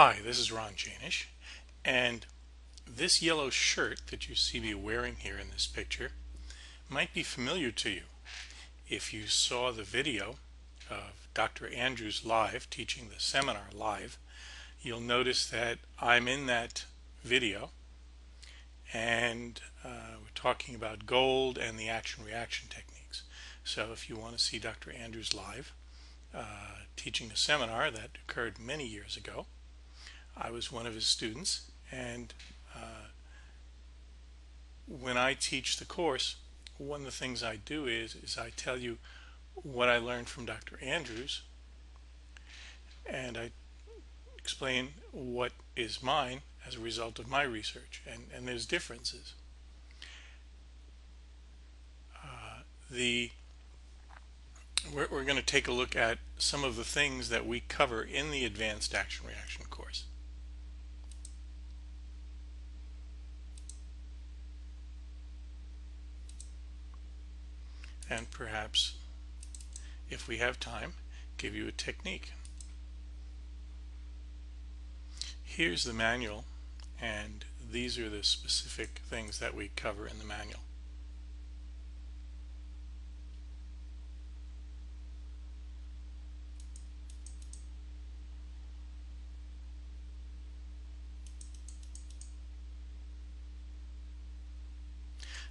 Hi, this is Ron Jaenisch, and this yellow shirt that you see me wearing here in this picture might be familiar to you. If you saw the video of Dr. Andrews live, teaching the seminar live, you'll notice that I'm in that video and uh, we're talking about gold and the action-reaction techniques. So if you want to see Dr. Andrews live, uh, teaching a seminar that occurred many years ago, I was one of his students and uh, when I teach the course one of the things I do is is I tell you what I learned from Dr. Andrews and I explain what is mine as a result of my research and, and there's differences. Uh, the we're, we're going to take a look at some of the things that we cover in the advanced action reaction course. And perhaps if we have time give you a technique. Here's the manual and these are the specific things that we cover in the manual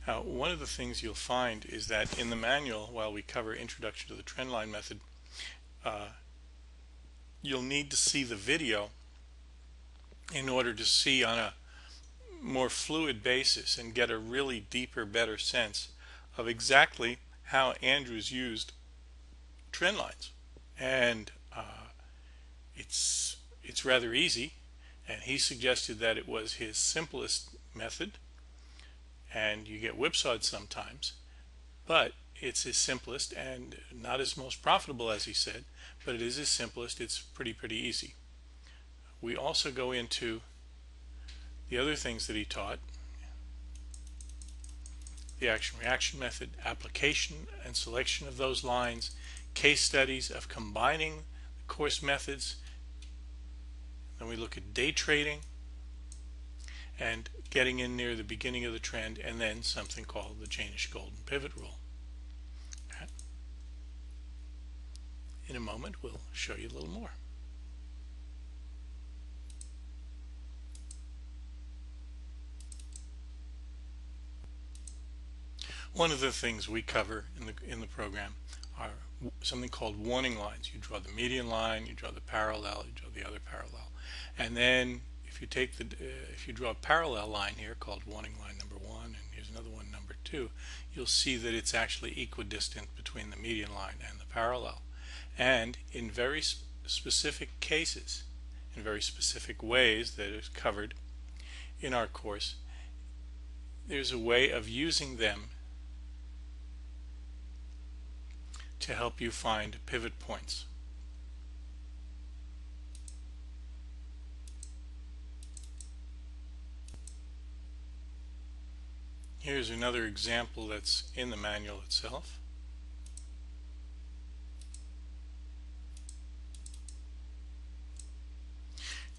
Now, one of the things you'll find is that in the manual, while we cover Introduction to the Trendline Method, uh, you'll need to see the video in order to see on a more fluid basis and get a really deeper, better sense of exactly how Andrews used trend lines. And uh, it's, it's rather easy, and he suggested that it was his simplest method and you get whipsawed sometimes but it's his simplest and not as most profitable as he said but it is his simplest. It's pretty pretty easy. We also go into the other things that he taught the action reaction method application and selection of those lines case studies of combining course methods. Then we look at day trading and getting in near the beginning of the trend and then something called the Jaenisch Golden Pivot Rule. In a moment we'll show you a little more. One of the things we cover in the in the program are something called warning lines. You draw the median line, you draw the parallel, you draw the other parallel, and then if you take the uh, if you draw a parallel line here called warning line number one and here's another one number two you'll see that it's actually equidistant between the median line and the parallel. And in very sp specific cases in very specific ways that is covered in our course there's a way of using them to help you find pivot points Here's another example that's in the manual itself.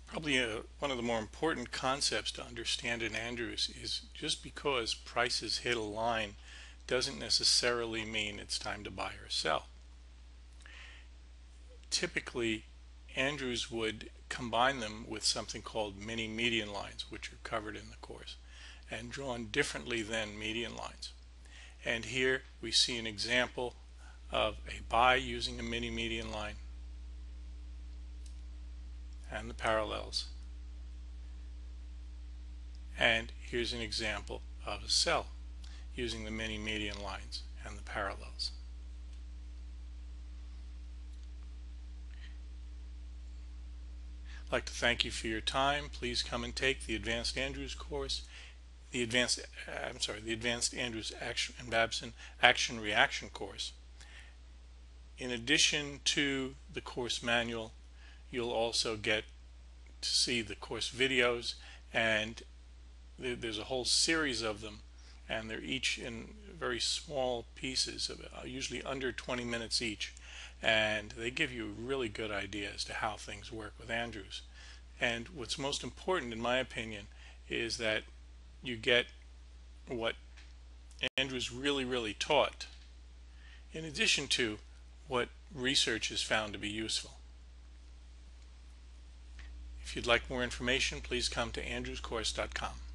Probably a, uh, one of the more important concepts to understand in Andrews is just because prices hit a line doesn't necessarily mean it's time to buy or sell. Typically, Andrews would combine them with something called mini median lines, which are covered in the course and drawn differently than median lines. And here we see an example of a buy using a mini median line and the parallels. And here's an example of a sell using the mini median lines and the parallels. I'd like to thank you for your time. Please come and take the Advanced Andrews course the advanced uh, I'm sorry the advanced Andrews action and Babson action reaction course. In addition to the course manual you'll also get to see the course videos and there's a whole series of them and they're each in very small pieces uh, usually under 20 minutes each and they give you a really good idea as to how things work with Andrews. And what's most important, in my opinion, is that you get what Andrews really, really taught, in addition to what research has found to be useful. If you'd like more information, please come to andrewscourse.com.